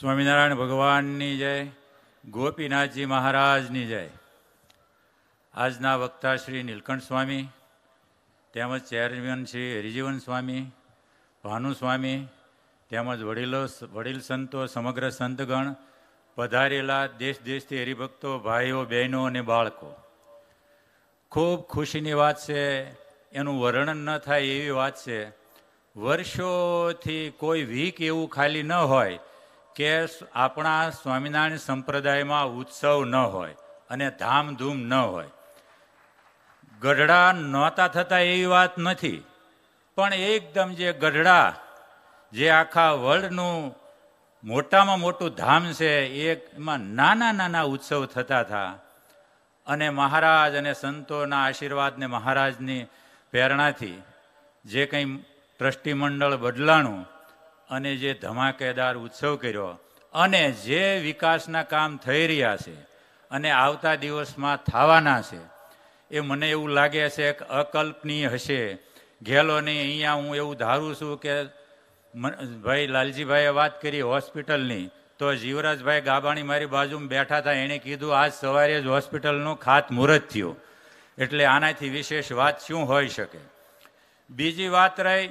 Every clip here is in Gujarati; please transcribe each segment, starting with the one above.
સ્વામિનારાયણ ભગવાનની જય, ગોપીનાથજી મહારાજની જય. આજના વક્તા શ્રી નીલકંઠ સ્વામી, તેમજ ચેરમેન શ્રી હરિજીવન સ્વામી, ભાનુ સ્વામી, તેમજ વડીલો વડીલ સંતો, સમગ્ર સંતગણ પધારેલા દેશ દેશથી હરિભક્તો, ભાઈઓ, બહેનો અને બાળકો. ખૂબ ખુશીની વાત છે, એનું વર્ણન ન થાય એવી વાત છે. વર્ષોથી કોઈ વીક એવું ખાલી ન હોય કે આપણા સ્વામિનારાયણ સંપ્રદાયમાં ઉત્સવ ન હોય અને ધામધૂમ ન હોય. ગઢડા નહોતા થતા એવી વાત નથી, પણ એકદમ જે ગઢડા, જે આખા વર્લ્ડનું મોટામાં મોટું ધામ છે, એમાં નાના નાના ઉત્સવ થતા હતા. અને મહારાજ અને સંતોના આશીર્વાદને મહારાજની પ્રેરણાથી જે કંઈ ટ્રસ્ટી મંડળ બદલાણું અને જે ધમાકેદાર ઉત્સવ કર્યો અને જે વિકાસના કામ થઈ રહ્યા છે અને આવતા દિવસમાં થવાના છે, એ મને એવું લાગે છે કે અકલ્પનીય હશે. ઘેલો નહીં અહીંયા હું એવું ધારું છું કે ભાઈ લાલજીભાઈએ વાત કરી હોસ્પિટલની, તો જીવરાજભાઈ ગાબાણી મારી બાજુમાં બેઠા હતા, એણે કીધું આજ સવારે જ હોસ્પિટલનું ખાત મુહૂર્ત થયું. એટલે આનાથી વિશેષ વાત શું હોઈ શકે? બીજી વાત રહી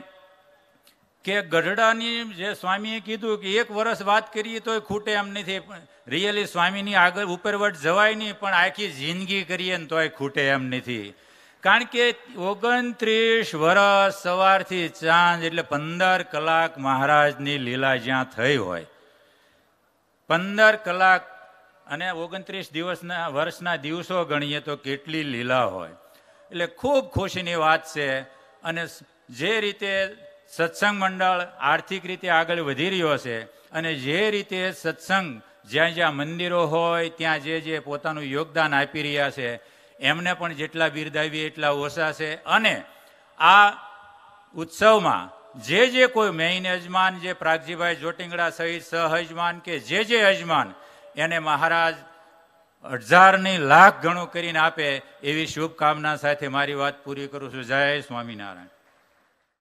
કે ગઢડાની જે સ્વામીએ કીધું કે એક વર્ષ વાત કરીએ તોય ખૂટે એમ નથી. રિયલી સ્વામીની આગળ ઉપરવટ જવાય નહીં, પણ આખી જિંદગી કરીએ ને તોય ખૂટે એમ નથી. કારણ કે ઓગણત્રીસ વર્ષ સવારથી ચાંદ એટલે પંદર કલાક મહારાજની લીલા જ્યાં થઈ હોય. પંદર કલાક અને ઓગણત્રીસ દિવસના વર્ષના દિવસો ગણીએ તો કેટલી લીલા હોય. એટલે ખૂબ ખુશીની વાત છે. અને જે રીતે સત્સંગ મંડળ આર્થિક રીતે આગળ વધી રહ્યો છે અને જે રીતે સત્સંગ જ્યાં જ્યાં મંદિરો હોય, ત્યાં જે જે પોતાનું યોગદાન આપી રહ્યા છે, એમને પણ જેટલા બિરદાવીએ એટલા ઓછા છે. અને આ ઉત્સવમાં જે જે કોઈ મેઇન યજમાન, જે પ્રાગજીભાઈ જોટિંગડા સહિત સહયજમાન કે જે જે યજમાન એને મહારાજ હજારની લાખ ગણું કરીને આપે એવી શુભકામના સાથે મારી વાત પૂરી કરું છું. જય સ્વામિનારાયણ.